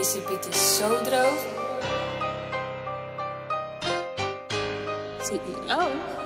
Deze biet is zo droog. Zit hier ook?